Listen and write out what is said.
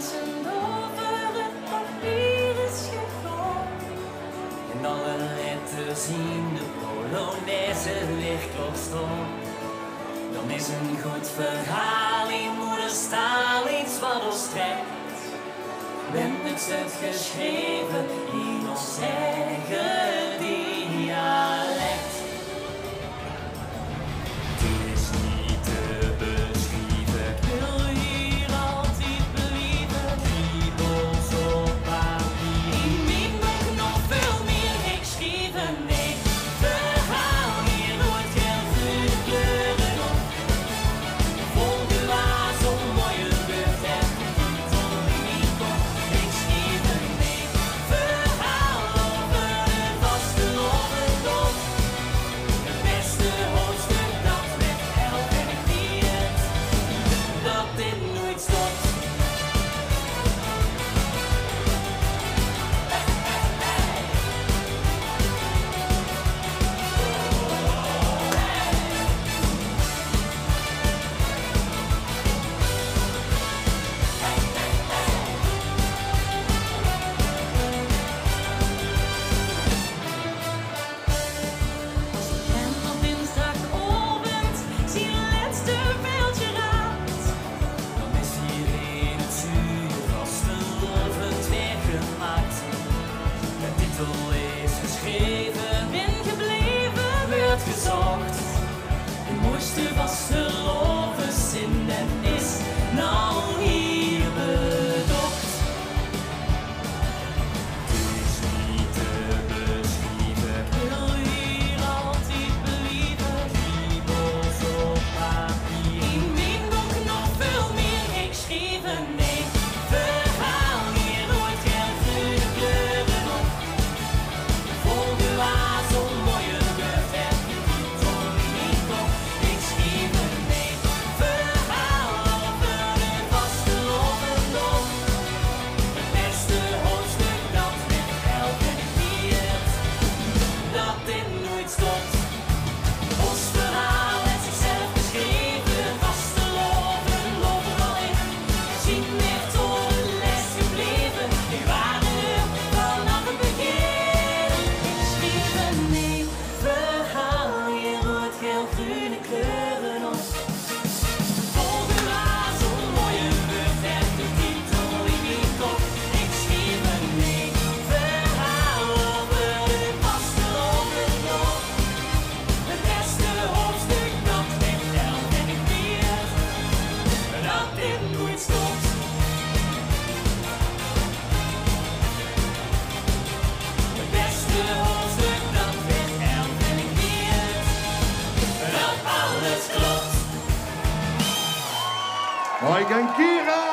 Zijn over het papier is gekomen. En alle letters zien de polonaise weerklok stond. Dan is een goed verhaal in moederstaal iets wat ons trekt. Bent het geschreven in ons eigen gezocht. De mooiste was de lood. Eugen Kira!